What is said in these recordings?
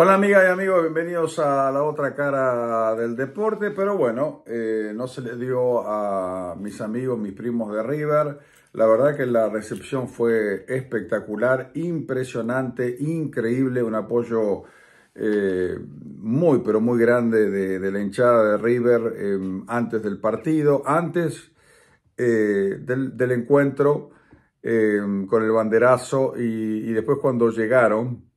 Hola amigas y amigos, bienvenidos a la otra cara del deporte, pero bueno, eh, no se le dio a mis amigos, mis primos de River. La verdad que la recepción fue espectacular, impresionante, increíble, un apoyo eh, muy, pero muy grande de, la hinchada de River em, antes del partido, antes eh, del, encuentro con el banderazo y después cuando llegaron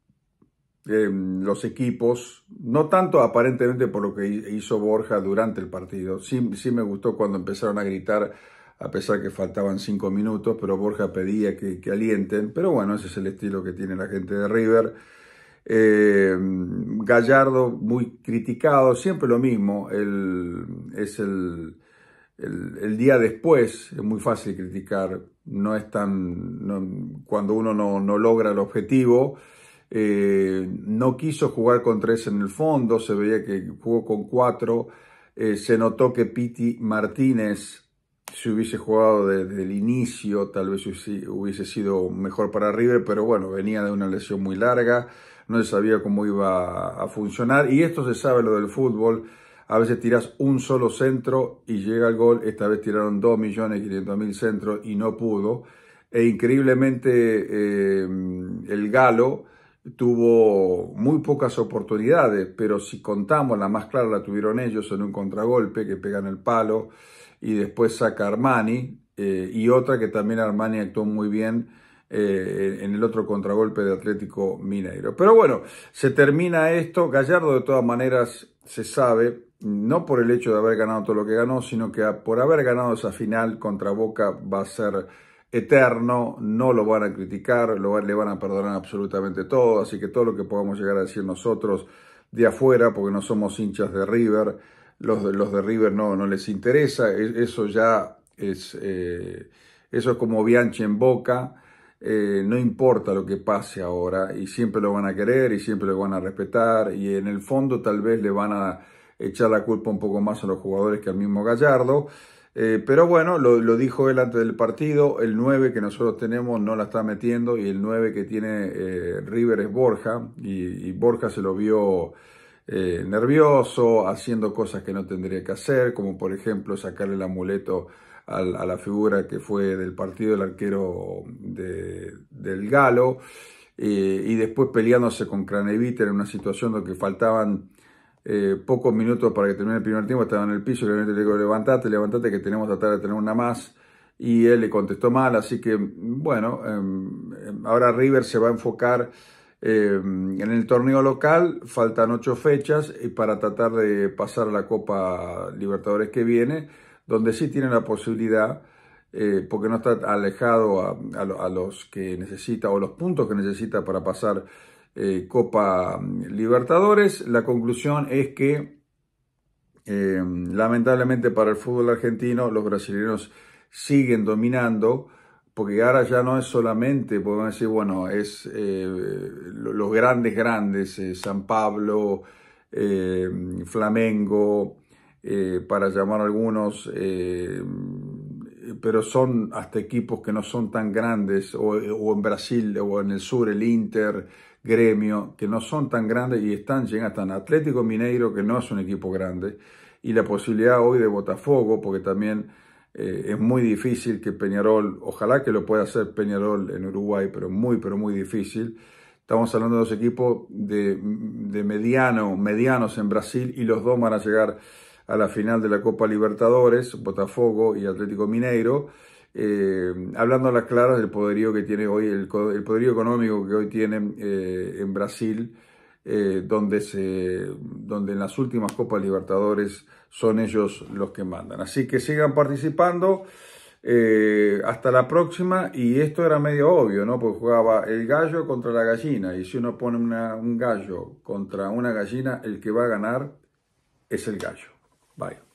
Em, los equipos, no tanto aparentemente por lo que hizo Borja durante el partido, sí, sí me gustó cuando empezaron a gritar a pesar que faltaban cinco minutos, pero Borja pedía que, alienten, pero bueno, ese es el estilo que tiene la gente de River. Em, Gallardo muy criticado, siempre lo mismo, es el, el, día después, es muy fácil criticar, no es tan, cuando uno no, no logra el objetivo, eh, no quiso jugar con tres en el fondo, se veía que jugó con cuatro, eh, se notó que Piti Martínez, si hubiese jugado desde el inicio, tal vez hubiese sido mejor para River, pero bueno, venía de una lesión muy larga, no se sabía cómo iba a funcionar, y esto se sabe lo del fútbol, a veces tiras un solo centro y llega el gol, esta vez tiraron 2.500.000 centros y no pudo, e increíblemente eh, el Galo, tuvo muy pocas oportunidades, pero si contamos, la más clara la tuvieron ellos en un contragolpe que pegan el palo y después saca Armani eh, y otra que también Armani actuó muy bien eh, en el otro contragolpe de Atlético Mineiro. Pero bueno, se termina esto, Gallardo de todas maneras se sabe, no por el hecho de haber ganado todo lo que ganó, sino que por haber ganado esa final contra Boca va a ser eterno, no lo van a criticar, lo, le van a perdonar absolutamente todo, así que todo lo que podamos llegar a decir nosotros de afuera, porque no somos hinchas de River, los de, los de River no, no les interesa, e, eso ya es, eh, eso es como Bianchi en Boca, eh, no importa lo que pase ahora, y siempre lo van a querer y siempre lo van a respetar, y en el fondo tal vez le van a echar la culpa un poco más a los jugadores que al mismo Gallardo, eh, pero bueno, lo, dijo él antes del partido, el 9 que nosotros tenemos no la está metiendo y el 9 que tiene eh, River es Borja y, Borja se lo vio eh, nervioso, haciendo cosas que no tendría que hacer, como por ejemplo sacarle el amuleto a, la figura que fue del partido del arquero del Galo y después peleándose con Craneviter en una situación donde faltaban eh, pocos minutos para que termine el primer tiempo, estaba en el piso, le digo, levantate, levantate, que tenemos que tratar de tener una más, y él le contestó mal, así que, bueno, em, em, ahora River se va a enfocar em, en el torneo local, faltan ocho fechas, y para tratar de pasar a la Copa Libertadores que viene, donde sí tiene la posibilidad, eh, porque no está alejado a, a los que necesita, o los puntos que necesita para pasar eh, Copa Libertadores. La conclusión es que eh, lamentablemente para el fútbol argentino los brasileños siguen dominando porque ahora ya no es solamente, podemos decir, bueno, es eh, los grandes, grandes, San Pablo, Flamengo, para llamar algunos, pero son hasta equipos que no son tan grandes, o, en Brasil o en el sur, el Inter, gremio que no son tan grandes y están, llegan hasta Atlético Mineiro, que no es un equipo grande, y la posibilidad hoy de Botafogo, porque también eh, es muy difícil que Peñarol, ojalá que lo pueda hacer Peñarol en Uruguay, pero muy, pero muy difícil. Estamos hablando de dos equipos de, de mediano, medianos en Brasil y los dos van a llegar a la final de la Copa Libertadores, Botafogo y Atlético Mineiro. Eh, hablando a las claras del poderío que tiene hoy, el, poderío económico que hoy tienen eh, en Brasil, eh, donde, se, donde en las últimas Copas Libertadores son ellos los que mandan. Así que sigan participando. hasta la próxima, y esto era medio obvio, ¿no? Porque jugaba el gallo contra la gallina, y si uno pone un gallo contra una gallina, el que va a ganar es el gallo. Bye.